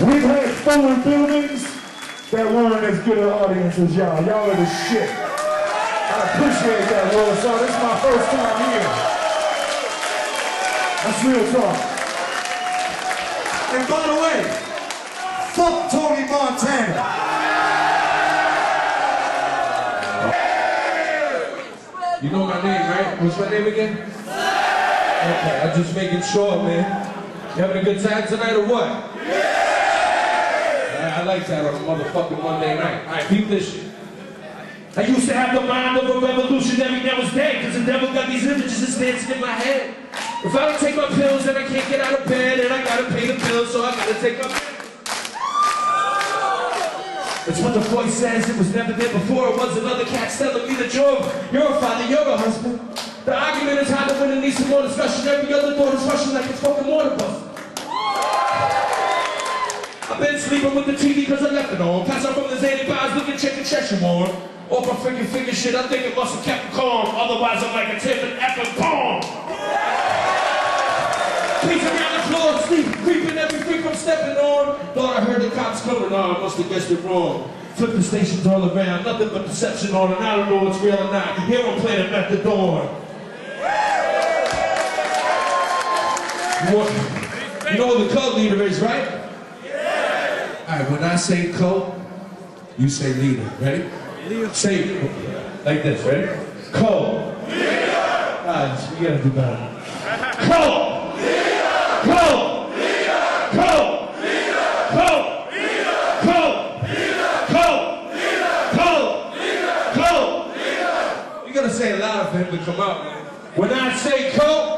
We've had four buildings that weren't as good an audience as y'all. Y'all are the shit. I appreciate that, Royal Star. This is my first time here. That's real talk. And by the way, fuck Tony Montana. You know my name, right? What's my name again? Okay, I'm just making sure, man. You having a good time tonight or what? Yeah! I, like that on a motherfucking Monday night. All right, peep this shit. I used to have the mind of a revolutionary that was dead, because the devil got these images that's dancing in my head. If I don't take my pills, then I can't get out of bed, and I gotta pay the bills, so I gotta take my pills. It's what the voice says, it was never there before, it was another cat telling me that you're, you're a father, you're a husband. The argument is how to win and need some more discussion. Every other door is rushing like it's fucking water bus. I've been sleeping with the TV because I left it on. Pass out from the Zany bars looking chicken Cheshire on. Off my freaking finger shit, I think it must have kept calm. Otherwise, I'm like a tip and effing palm. Peace around the floor, sleep, creeping every freak I'm stepping on. Thought I heard the cops coming on, I must have guessed it wrong. Flip the stations all around, nothing but deception on, and I don't know what's real or not. Here I'm playing at What? You know who the cult leader is, right? Yeah. All right, when I say cult, you say leader. Ready? Leader. Say like this, ready? Cult. Leader. Ah, Guys, we gotta do better. Cult. Leader. Cult. Leader. Cult. Leader. Cult. Say it loud for him to come up. When I say coke,